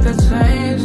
That's a